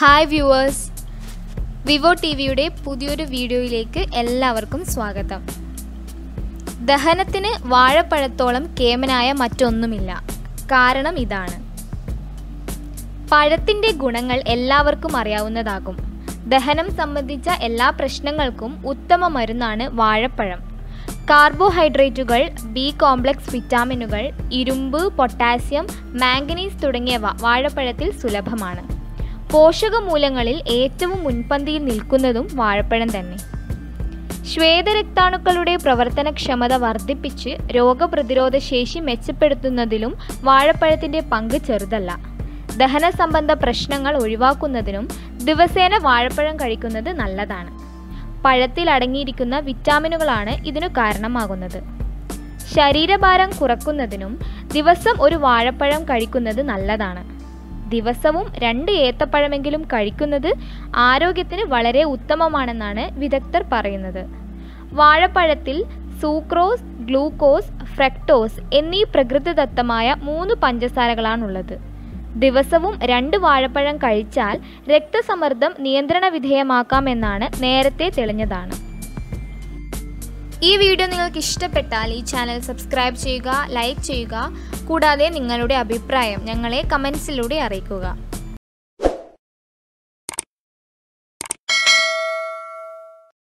Hi viewers Vivo T വിയുടെ പുതിയൊരു വീഡിയോയിലേക്ക് എല്ലാവർക്കും സ്വാഗതം. ദഹനത്തിന് വാഴപ്പഴത്തോളം കേമനായ മറ്റൊന്നുമില്ല. കാരണം ഇതാണ്. പഴത്തിന്റെ ഗുണങ്ങൾ എല്ലാവർക്കും അറിയാവുന്നതാകും. ദഹനം സംബന്ധിച്ച എല്ലാ പ്രശ്നങ്ങൾക്കും ഉത്തമ മരുന്നാണ് വാഴപ്പഴം. കാർബോഹൈഡ്രേറ്റുകൾ ബി കോംപ്ലക്സ് വിറ്റാമിനുകൾ ഇരുമ്പ് പൊട്ടാസ്യം മാംഗനീസ് തുടങ്ങിയവ വാഴപ്പഴത്തിൽ സുലഭമാണ്. പോഷകമൂലങ്ങളിൽ ഏറ്റവും മുൻപന്തിയിൽ നിൽക്കുന്നതും വാഴപ്പഴം തന്നെ. ശ്വേതരക്താണുക്കളുടെ പ്രവർത്തനക്ഷമത വർദ്ധിപ്പിച്ച് രോഗപ്രതിരോധ ശേഷി മെച്ചപ്പെടുത്തുന്നതിലും വാഴപ്പഴത്തിന്റെ പങ്ക് ചെറുതല്ല. ദഹന സംബന്ധ പ്രശ്നങ്ങൾ ഒഴിവാക്കുന്നതിനും ദിവസേന വാഴപ്പഴം കഴിക്കുന്നത് നല്ലതാണ്. പഴത്തിൽ അടങ്ങിയിരിക്കുന്ന വിറ്റാമിനുകളാണ് ഇതിനു കാരണമാകുന്നത്. ശരീരഭാരം കുറക്കുന്നതിനും ദിവസം ഒരു വാഴപ്പഴം കഴിക്കുന്നത് നല്ലതാണ്. ദിവസവും രണ്ട് ഏത്തപ്പഴമെങ്കിലും കഴിക്കുന്നത് ആരോഗ്യത്തിന് വളരെ ഉത്തമമാണെന്നാണ് വിദഗ്ധർ പറയുന്നത്. വാഴപ്പഴത്തിൽ സൂക്രോസ് ഗ്ലൂക്കോസ് ഫ്രക്ടോസ് എന്നീ പ്രകൃതിദത്തമായ മൂന്ന് പഞ്ചസാരകളാണുള്ളത്. ദിവസവും രണ്ട് വാഴപ്പഴം കഴിച്ചാൽ രക്തസമ്മർദ്ദം നിയന്ത്രണ വിധേയമാക്കാമെന്നാണ് നേരത്തെ തെളിഞ്ഞതാണ്. ഈ വീഡിയോ നിങ്ങൾക്ക് ഇഷ്ടപ്പെട്ടാൽ ഈ ചാനൽ സബ്സ്ക്രൈബ് ചെയ്യുക ലൈക്ക് ചെയ്യുക കൂടാതെ നിങ്ങളുടെ അഭിപ്രായം ഞങ്ങളെ കമൻസിലൂടെ അറിയിക്കുക.